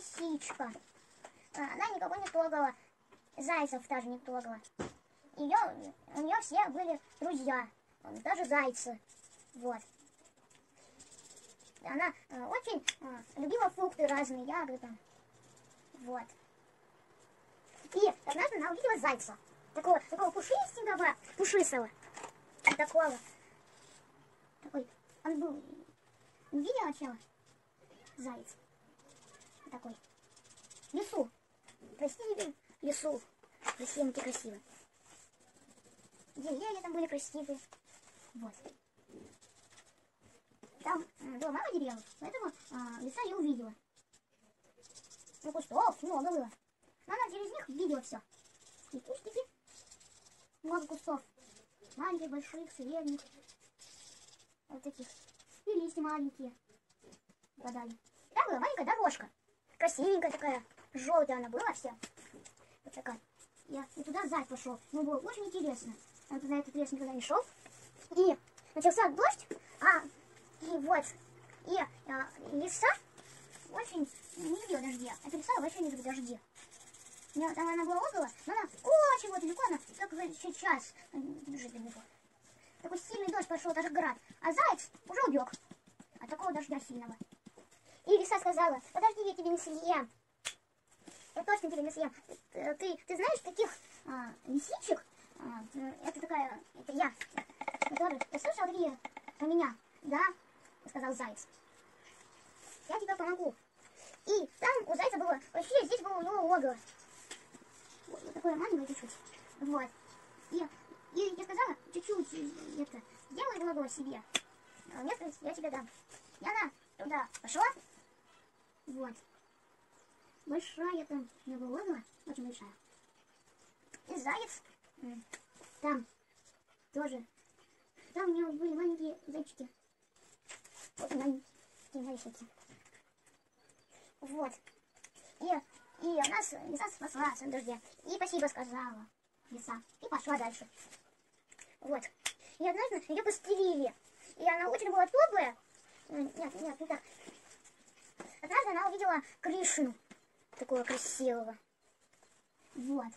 лисичка. А, Она никого не трогала. Зайцев даже не трогала. Ее, у нее все были друзья. Даже зайцы. Вот. Она э, очень э, любила фрукты разные, ягоды там. Вот. И однажды она увидела зайца. Такого, такого пушистенького, пушистого. Такого. Такой, он был, видела чего? Заяц. Такой. Лесу. Красивый лесу. Красивый, ты красивый. Деревья там были красивые. Вот. Там было мало деревьев, поэтому а, лиса ее увидела. Ну, кустов много было. Но она через них видела все. И кустики. Много кустов. Маленьких, больших, средних. Вот таких. И листья маленькие. Попадали. Там была маленькая дорожка. Красивенькая такая. Желтая она была вся. Вот такая. Я и туда заяц пошел. Ему было очень интересно. Он туда этот лес никогда не шел. И начался дождь. А, и вот. И а, лиса очень не любила дождя. Это лиса вообще не любит. У неё Там она была около, но она очень вот далеко, она вот сейчас бежит далеко. Такой сильный дождь пошел, даже град. А заяц уже убег от такого дождя сильного. И лиса сказала, подожди, я тебе не съем. Я точно тебе не съем. Ты, ты знаешь таких а, лисичек? А, это такая, это я, который, ты слышал такие про меня? Да, сказал заяц. Я тебе помогу. И там у зайца было, вообще здесь было у него логово. Вот, вот такое маленькое чуть-чуть. Вот. И, и я сказала, чуть-чуть, это, сделай логово себе. Место я тебе дам. И она туда пошла. Вот. Большая там логово, очень большая. И заяц там тоже. Там у него были маленькие зайчики. Вот маленькие зайчики. Вот. И, и она с- лиса спасла от дождя. И спасибо сказала лиса. И пошла дальше. Вот. И однажды ее пострелили. И она очень была теплая. Нет, нет, не так. Кришну. Такого красивого. Вот.